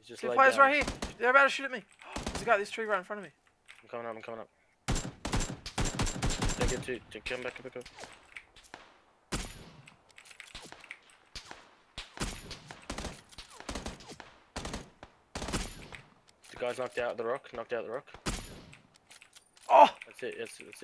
He's just Two players down. right here. They're about to shoot at me. There's a guy at this tree right in front of me. I'm coming up, I'm coming up. Take it to, to come back, up back, up. The guy's knocked out the rock, knocked out the rock. Oh! That's it, that's it, that's it.